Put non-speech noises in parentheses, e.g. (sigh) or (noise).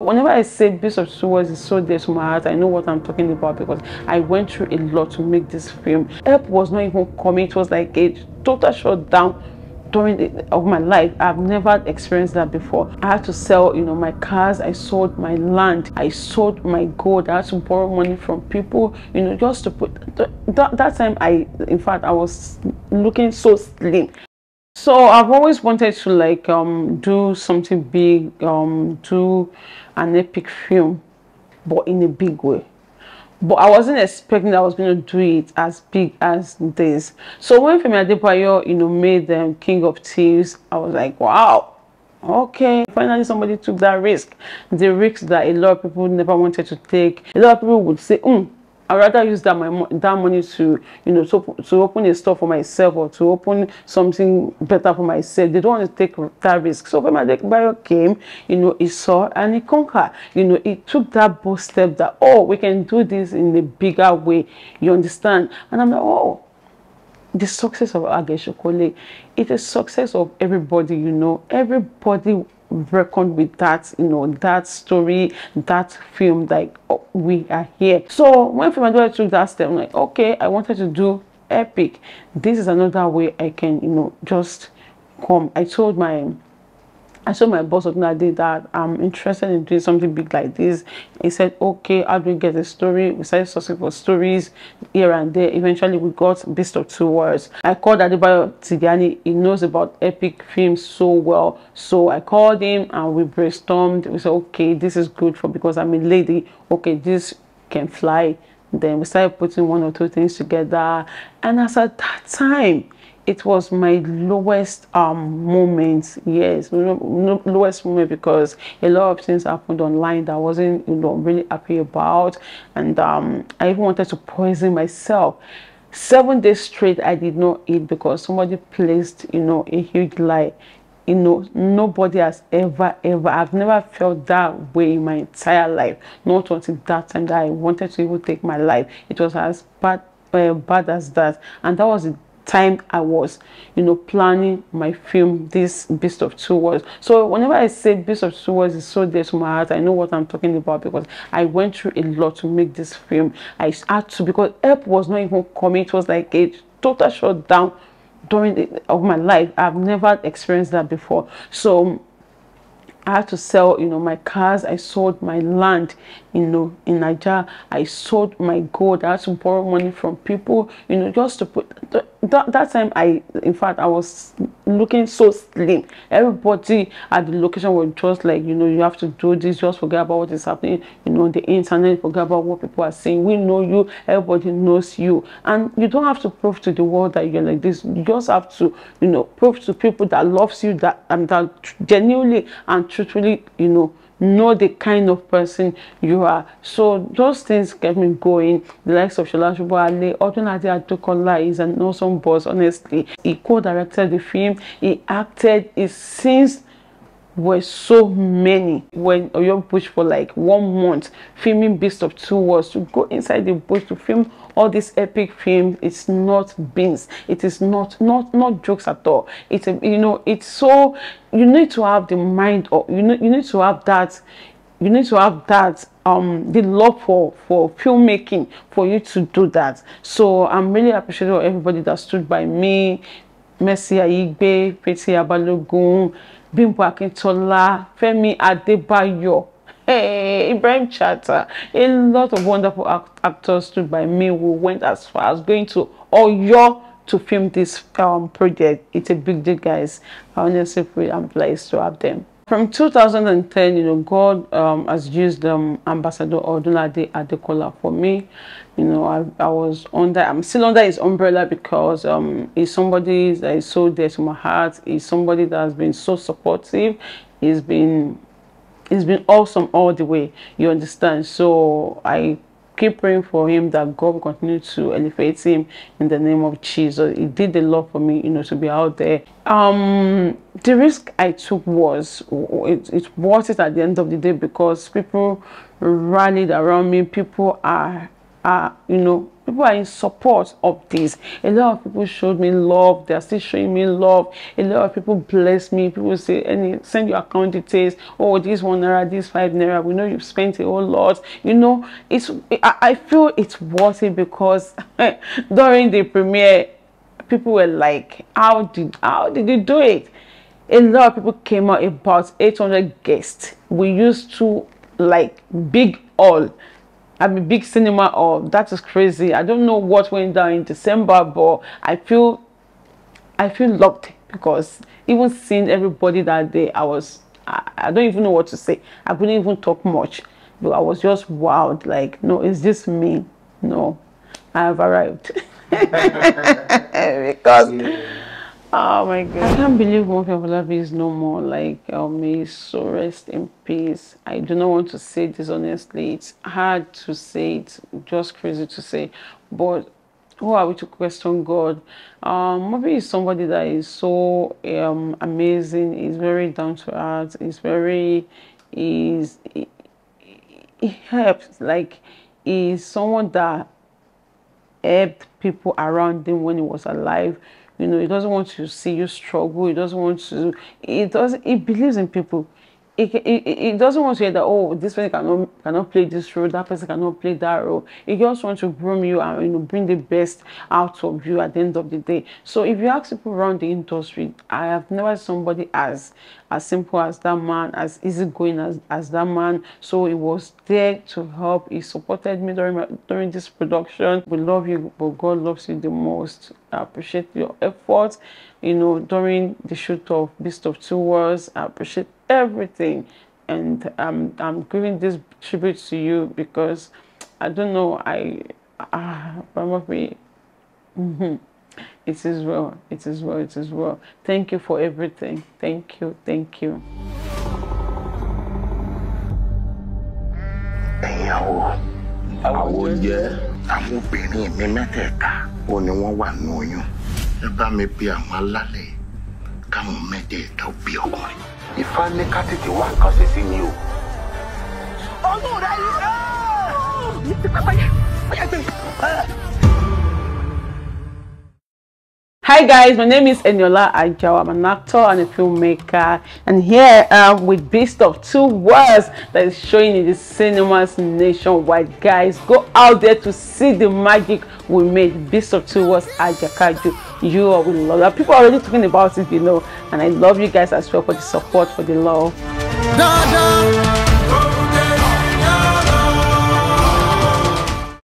Whenever I say Two Worlds is so dear to my heart, I know what I'm talking about because I went through a lot to make this film. Help was not even coming. It was like a total shutdown during the, of my life. I've never experienced that before. I had to sell you know my cars. I sold my land. I sold my gold. I had to borrow money from people you know just to put that, that time i in fact i was looking so slim so i've always wanted to like um do something big um do an epic film but in a big way but I wasn't expecting that I was going to do it as big as this. So when Femi Adebayo, you know, made them King of Thieves, I was like, wow, okay. Finally, somebody took that risk. The risk that a lot of people never wanted to take. A lot of people would say, mm, I'd rather use that my that money to you know to, to open a store for myself or to open something better for myself. They don't want to take that risk. So when my bio came, you know, he saw and he conquered. You know, he took that bold step that oh we can do this in a bigger way. You understand? And I'm like oh the success of Agesinkole, it's a success of everybody, you know. Everybody reckoned with that, you know, that story, that film, like oh, we are here. So when Femi Adebayo took that step, I'm like, okay, I wanted to do epic. This is another way I can, you know, just come. I told my I told my boss something I did that I'm interested in doing something big like this. He said, okay, how do we get a story? We started searching for stories here and there. Eventually, we got Beast of Two Worlds. I called Adebayo Tijani. He knows about epic films so well. So I called him and we brainstormed. We said, okay, this is good for because I'm a lady. Okay, this can fly. Then we started putting one or two things together. And as at that time, it was my lowest um moment yes. Lowest moment because a lot of things happened online that I wasn't you know really happy about. And um i even wanted to poison myself. Seven days straight i did not eat because somebody placed you know a huge lie. You know nobody has ever ever i've never felt that way in my entire life. Not until that time that i wanted to even take my life. It was as bad uh, bad as that. And that was the time I was, you know, planning my film, this Beast of Two Worlds. So whenever I say Beast of Two Worlds is so dear to my heart, I know what I'm talking about because I went through a lot to make this film. I had to because help was not even coming. It was like a total shutdown during the, of my life. I've never experienced that before. So I had to sell, you know, my cars. I sold my land, you know, in Nigeria. I sold my gold. I had to borrow money from people, you know, just to put. That, that time, I, in fact, I was looking so slim. Everybody at the location was just like, you know, you have to do this. Just forget about what is happening, you know, on the internet. Forget about what people are saying. We know you. Everybody knows you, and you don't have to prove to the world that you're like this. You just have to, you know, prove to people that loves you that and that genuinely and truthfully, you know, know the kind of person you are. So those things kept me going. The likes of Sola Sobowale, Odunlade Adekola is an awesome boss, honestly. He co-directed the film, he acted, he scenes were so many when you push for like one month filming Beast of Two Worlds. To go inside the bush to film all these epic films it's not beans. It is not not not jokes at all. It's a, you know it's so you need to have the mind or you know you need to have that you need to have that um the love for for filmmaking for you to do that. So i'm really appreciative of everybody that stood by me Mercy Aigbe, Peti Abalogun, Bimbo Akintola, Femi Adebayo, hey, Ibrahim Chatta. A lot of wonderful act actors stood by me who went as far as going to Oyo to film this um, project. It's a big deal, guys. I honestly I'm blessed to have them. From 2010, you know, God um, has used um, Ambassador Odunlade Adekola for me. You know, I, I was under, I'm still under his umbrella because um, he's somebody that is so dear to my heart. He's somebody that has been so supportive. He's been, he's been awesome all the way. You understand? So I keep praying for him that God will continue to elevate him in the name of Jesus. He did a lot for me, you know, to be out there. Um, the risk I took was it, it worth it at the end of the day because people rallied around me. People are are you know people are in support of this. A lot of people showed me love. They are still showing me love. A lot of people bless me. People say any send your account details. Oh this one naira this five naira. We know you've spent a whole lot. You know it's i, I feel it's worth it because (laughs) during the premiere people were like how did how did you do it? A lot of people came out about 800 guests. We used to like big all I mean, big cinema hall. That is crazy. I don't know what went down in December, but I feel, I feel locked because even seeing everybody that day, I was, I, I don't even know what to say. I couldn't even talk much, but I was just wild. Like, no, it's just me. No, I have arrived (laughs) (laughs) because. Yeah Oh my god. I can't believe Murphy Afolabi is no more. Like, oh, may so rest in peace. I do not want to say this honestly. It's hard to say. It's just crazy to say. But who are we to question God? Um, Murphy is somebody that is so um, amazing. He's very down to earth. He's very, he's, he, he helps. Like, he's someone that helped people around him when he was alive you know, he doesn't want to see you struggle. He doesn't want to. He does. He believes in people. He, he, he doesn't want to hear that. Oh, this person cannot cannot play this role. That person cannot play that role. it just wants to groom you and you know bring the best out of you at the end of the day. So if you ask people around the industry, I have never somebody as as simple as that man, as easygoing as, as that man. So he was there to help. He supported me during, during this production. We love you, but God loves you the most. I appreciate your efforts, you know, during the shoot of Beast of Two Worlds. I appreciate everything. And um, I'm giving this tribute to you because I don't know, I, ah, probably, mm -hmm. It is well. It is well. It is well. Thank you for everything. Thank you. Thank you. àwọn oúnjẹ àwọn obìnrin mi mẹ́tẹ̀ẹ̀ta ó ní wọ́n wà ní oyún ẹ bá mi bí àwọn alálẹ̀ káwọn mẹ́tẹ̀ẹ̀ta ó bí ọkùnrin ifá ní ká tètè wá nǹkan ṣe sí ni o. ọdún rẹ yìí ti pẹ́ pẹ́yẹ pẹ́yẹ gbé. Hi guys, my name is Eniola Ajao. I'm an actor and a filmmaker and here um, with Beast of Two Worlds that is showing in the cinemas nationwide. Guys, go out there to see the magic we made. Beast of Two Worlds Ajakaju. You are will love that. People are already talking about it, you know, and I love you guys as well for the support, for the love. Da, da.